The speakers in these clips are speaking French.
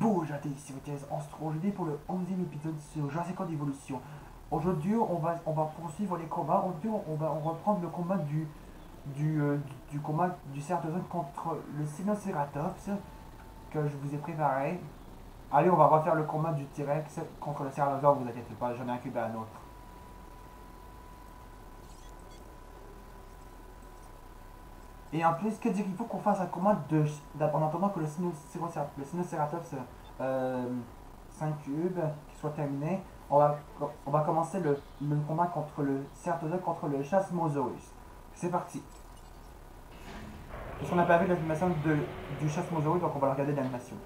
Bonjour ici on se trouve aujourd'hui pour le 11e épisode sur Jurassic World Evolution. Aujourd'hui on va, on va poursuivre les combats, aujourd'hui on va reprendre le combat du, du, euh, du, combat du contre le Sinoceratops que je vous ai préparé. Allez on va refaire le combat du T-Rex contre le Ceratosaurus, vous inquiétez pas, j'en ai incubé un autre. Et en plus, que dire qu'il faut qu'on fasse un combat de, en attendant que le Sinocératops euh, s'incube, qu'il soit terminé, on va, on va commencer le, le combat contre le Ceratosaurus contre le Chasmosaurus. C'est parti. Parce qu'on n'a pas vu l'animation du Chasmosaurus, donc on va regarder l'animation.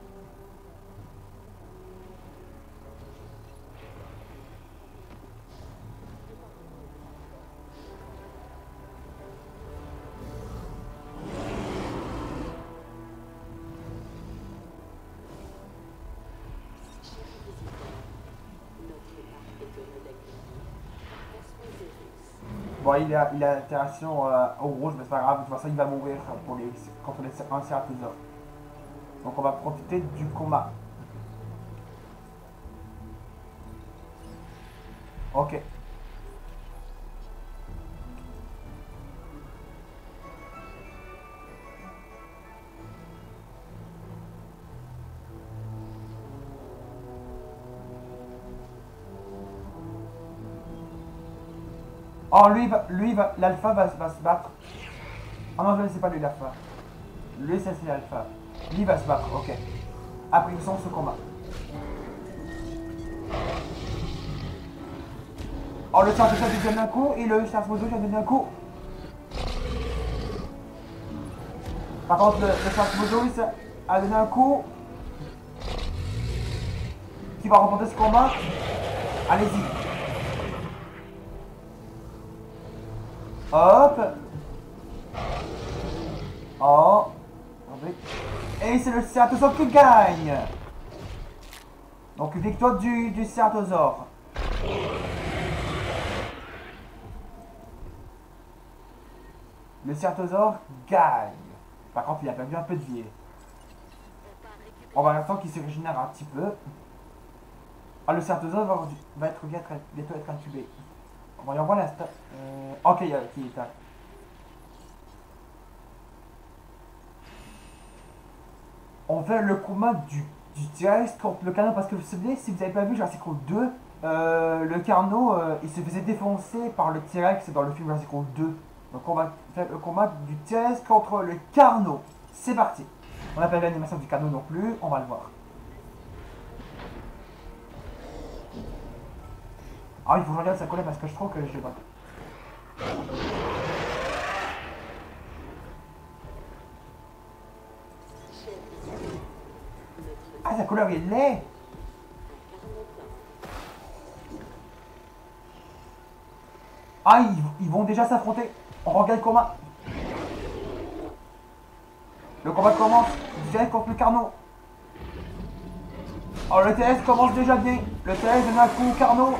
Bon, il a, il a l'interaction euh, au rouge, mais c'est pas grave, de toute façon il va mourir pour les, contre les, un Ceratosaurus. Donc on va profiter du combat. Ok. Oh, lui, va, lui l'alpha va, se battre. Oh non, je ne sais pas lui l'alpha. Lui, c'est l'alpha. Lui va se battre, ok. Après, ils sont ce combat. Oh, le Charge de donne un coup et le Charge Mozo vient de donner un coup. Par contre, le, le Charge a donné un coup. Qui va remporter ce combat Allez-y. Hop. Oh. Et c'est le Ceratosaure qui gagne. Donc victoire du, du. Le Ceratosaure gagne. Par contre, il a perdu un peu de vie. On va attendre qu'il se régénère un petit peu. Ah, le Ceratosaure va, va être bientôt être incubé. Y voir la stat. Euh... Ok, il qui est là. On fait le combat du, du T-Rex contre le Carno parce que vous vous souvenez, si vous n'avez pas vu Jurassic World 2, euh, le Carno euh, il se faisait défoncer par le T-Rex dans le film Jurassic World 2. Donc on va faire le combat du T-Rex contre le Carno. C'est parti. On n'a pas vu l'animation du Carno non plus, on va le voir. Ah, il faut que je sa colère parce que je trouve que je vois. Ah, sa couleur, il l'est Ah, ils, vont déjà s'affronter. On regarde le combat. Le combat commence. Direct contre le Carnot. Oh, le TS commence déjà bien. Le TS donne un coup Carnot.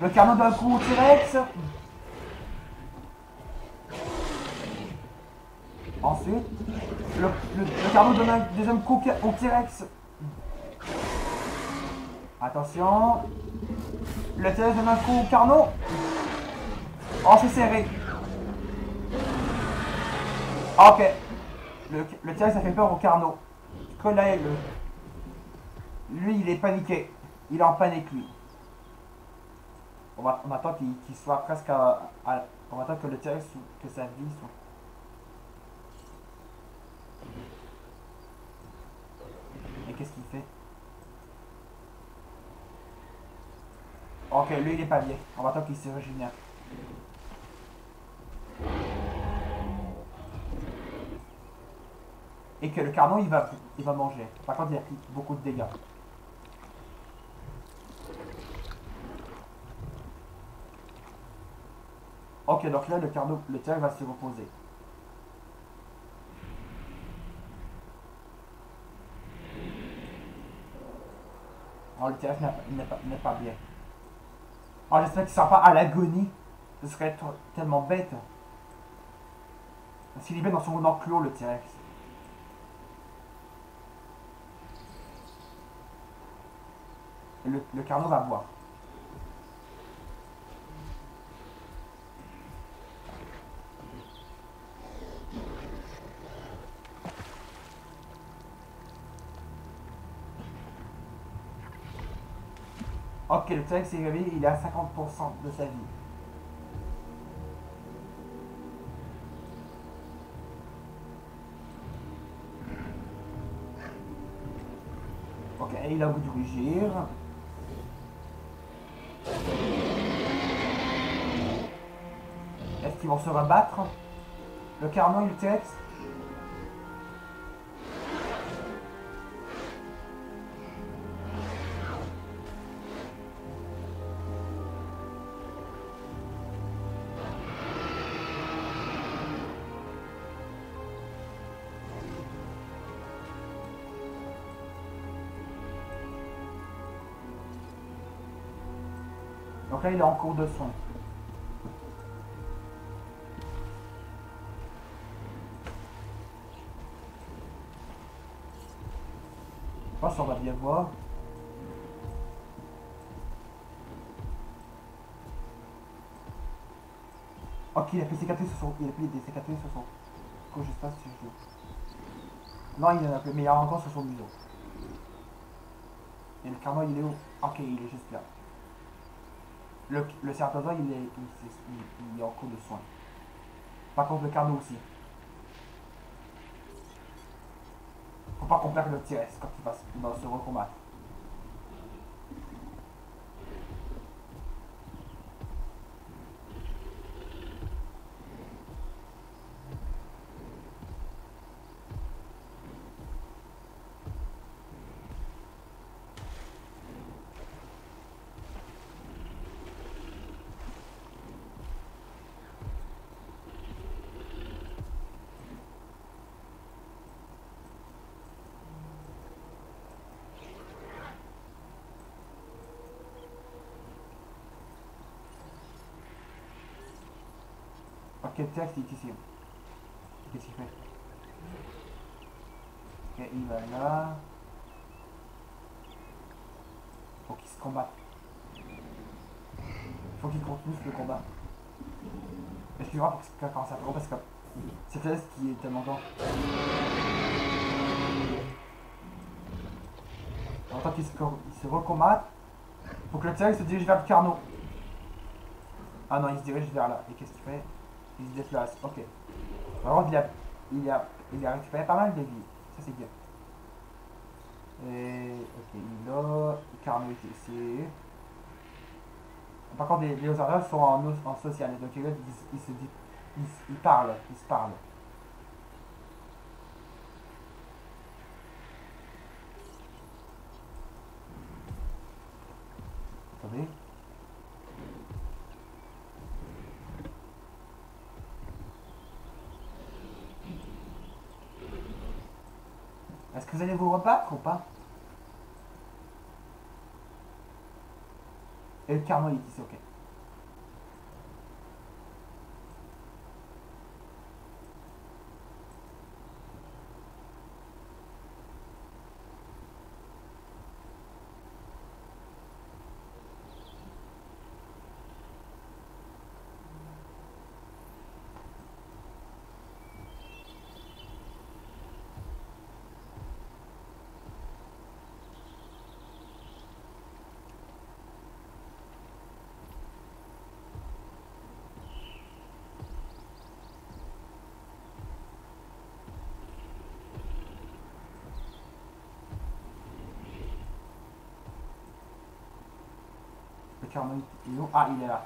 Le carnot d'un coup au T-Rex. Ensuite, le, le, carnot donne un deuxième coup au T-Rex. Attention. Le T-Rex donne un coup au carnot. Oh, c'est serré. Ok. Le, le T-Rex a fait peur au carnot. Là, le, lui, il est paniqué. Il est en panique, lui. On, va, on attend qu'il soit presque à, On attend que le T-Rex, que sa vie soit... Et qu'est-ce qu'il fait? Ok, lui il est pas bien. On va attendre qu'il se régénère. Et que le carnon il va, il va manger. Par contre il a pris beaucoup de dégâts. Ok, donc là, le carnot, le va se reposer. Oh, le terre n'est pas, bien. Oh, j'espère qu'il ne sera pas à l'agonie. Ce serait tellement bête. Parce qu'il est bien dans son enclos, le T-Rex. Le carnot va boire. Ok, le T-Rex est réveillé, il est à 50% de sa vie. Ok, il a voulu rugir. Est-ce qu'ils vont se rebattre? Le Carnon et le T-Rex Là, il est en cours de soins. Je pense qu'on va bien voir. Ok, il a fait cicatrices sur son... Il a fait des cicatrices sur son... Que je fasse si je veux. Non, il en a plus, mais il y a encore sur son museau. Et le karma, il est où? Ok, il est juste là. Le, le il est, il, est en cours de soins. Par contre, le carnot aussi. Faut pas qu'on perde le T-Rex quand il va se recombattre. T-Rex il est ici. Qu'est-ce qu'il fait? Ok, il va là. Faut qu'il se combatte. Faut qu'il continue le combat. Excuse-moi pour que ça commence à trop parce que c'est T-Rex qui est tellement grand. En tant qu'il se, se recombatte, faut que le T-Rex se dirige vers le Carnot. Ah non, il se dirige vers là. Et qu'est-ce qu'il fait? Il se déplace. Ok. Par contre, il a, il a, il a récupéré pas mal de vie. Ça, c'est bien. Et. Ok, il. Le Carnot est ici. Par contre, les, les oiseaux sont en, en social. Donc, ils, se ils parlent. Ils se parlent. Attendez. Est-ce vous allez vous rebattre ou pas Et le carnot il ici, ok. Il où Ah, il est là.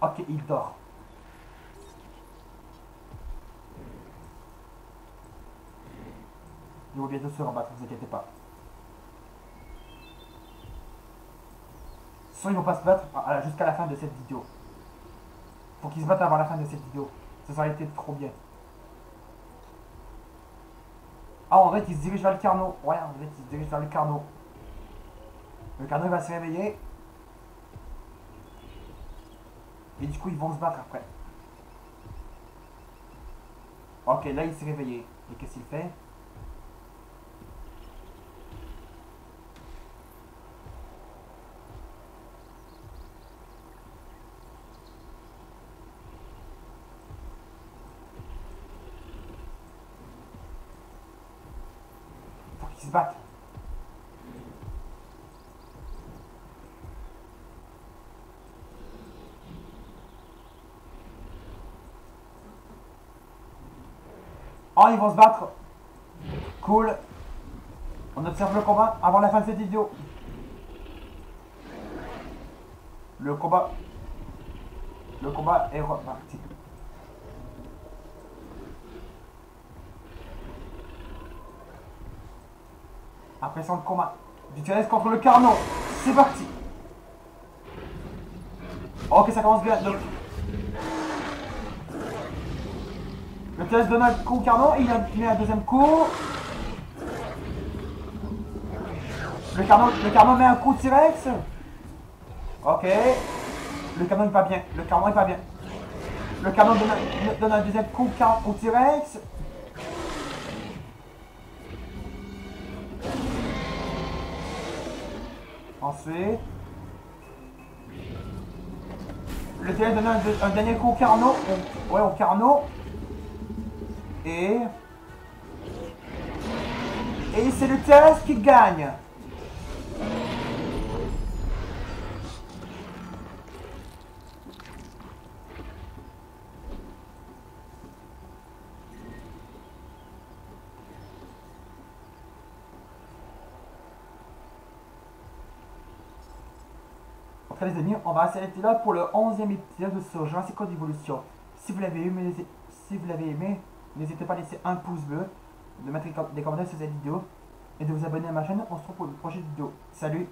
Ok, il dort. Ils vont bientôt se rebattre, ne vous inquiétez pas. Soit ils vont pas se battre ah, jusqu'à la fin de cette vidéo. Faut qu'ils se battent avant la fin de cette vidéo. Ça aurait été trop bien. Ah, en fait, ils se dirigent vers le carnot. Ouais, en fait, ils se dirigent vers le carnot. Le carnot il va se réveiller. Et du coup, ils vont se battre après. Ok, là il s'est réveillé. Et qu'est-ce qu'il fait? Faut qu'il se batte. Oh, ils vont se battre. Cool. On observe le combat avant la fin de cette vidéo. Le combat. Le combat est reparti. Après son combat. Vitesse contre le Carnot. C'est parti. Ok, ça commence bien. Donc, Le test donne un coup au Carnot, il mis un deuxième coup. Le Carnot, le Carnot met un coup T-Rex. Ok. Le Carnot n'est pas bien. Le Carnot n'est pas bien. Le Carnot donne un, deuxième coup au T-Rex. Ensuite. Le T-Rex donne un, un, dernier coup au Carnot. Ouais, au Carnot. Et... Et c'est le TS qui gagne. Ok les amis, on va s'arrêter là pour le 11e épisode de ce Jurassic Code Evolution. Si vous l'avez aimé, si vous l'avez aimé, N'hésitez pas à laisser un pouce bleu, de mettre des commentaires sur cette vidéo et de vous abonner à ma chaîne. On se retrouve pour une prochaine vidéo. Salut